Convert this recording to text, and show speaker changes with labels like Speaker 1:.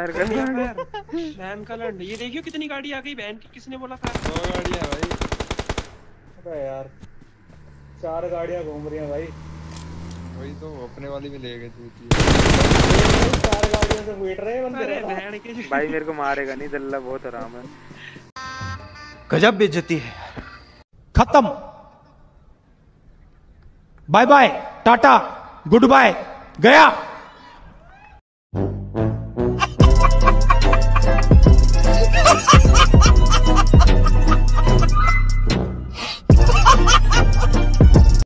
Speaker 1: Van का land ये देखियो कितनी गाड़ी आ गई। वैन की किसने बोला था?
Speaker 2: दो गाड़ियाँ भाई।
Speaker 3: अबे यार चार गाड़ियाँ घूम रही हैं भाई।
Speaker 2: वही तो अपने वाली भी ले गए चूती
Speaker 3: चार गाड़ियों से पीट रहे बंदे।
Speaker 1: अरे वैन के
Speaker 4: भाई मेरे को मारेगा नहीं दल्ला बहुत आराम है।
Speaker 5: गजब बेइज्जती है। खत्म। Bye bye tata goodbye गया।